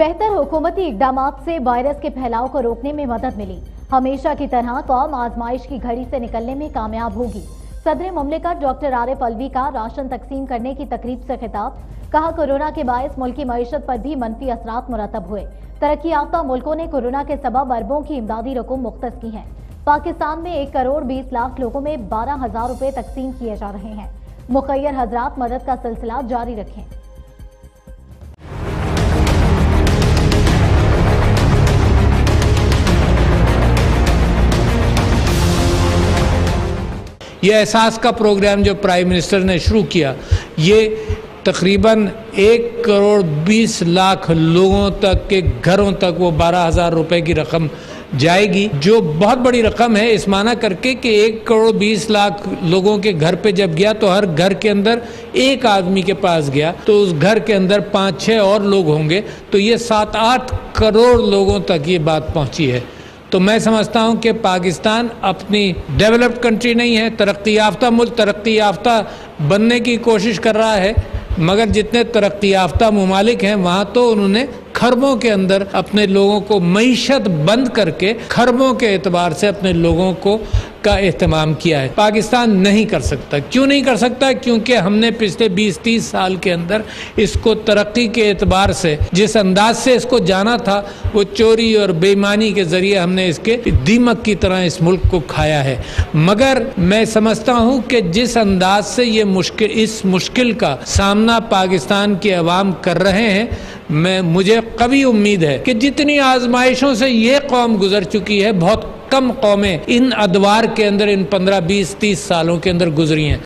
बेहतर हुकूमती इकदाम से वायरस के फैलाव को रोकने में मदद मिली। हमेशा की तरह कौम आजमाइश की घड़ी से निकलने में कामयाब होगी। सदर ममलिकत डॉक्टर आरिफ अलवी का राशन तकसीम करने की तकरीब से खिताब। कहा, कोरोना के बायस मुल्की मीशत पर भी मनफी असरा मुरतब हुए। तरक्की याफ्ता मुल्कों ने कोरोना के सबब अरबों की इमदादी रकूम मुख्त की है। पाकिस्तान में एक करोड़ बीस लाख लोगों में बारह हज़ार रुपए तकसीम किए जा रहे हैं। मुखैर हजरात मदद का सिलसिला जारी रखें। ये एहसास का प्रोग्राम जो प्राइम मिनिस्टर ने शुरू किया, ये तकरीबन एक करोड़ बीस लाख लोगों तक के घरों तक वो बारह हज़ार रुपये की रकम जाएगी। जो बहुत बड़ी रकम है, इस माना करके कि एक करोड़ बीस लाख लोगों के घर पे जब गया तो हर घर के अंदर एक आदमी के पास गया तो उस घर के अंदर पाँच छः और लोग होंगे। तो ये सात आठ करोड़ लोगों तक ये बात पहुँची है। तो मैं समझता हूँ कि पाकिस्तान अपनी डेवलप्ड कंट्री नहीं है, तरक्की याफ्ता मुल्क, तरक्की याफ्ता बनने की कोशिश कर रहा है, मगर जितने तरक्की याफ्ता ममालिक हैं, वहाँ तो उन्होंने खरबों के अंदर अपने लोगों को मीशत बंद करके, खरबों के एतबार से अपने लोगों को का अहतमाम किया है। पाकिस्तान नहीं कर सकता। क्यों नहीं कर सकता? क्योंकि हमने पिछले 20-30 साल के अंदर इसको तरक्की के एतबार से, जिस अंदाज से इसको जाना था, वो चोरी और बेईमानी के ज़रिए हमने इसके दीमक की तरह इस मुल्क को खाया है। मगर मैं समझता हूँ कि जिस अंदाज से ये मुश्किल, इस मुश्किल का सामना पाकिस्तान के अवाम कर रहे हैं मैं, मुझे कभी उम्मीद है कि जितनी आजमाइशों से ये कौम गुजर चुकी है, बहुत कम कौमें इन अदवार के अंदर, इन पंद्रह, बीस, तीस सालों के अंदर गुजरी हैं।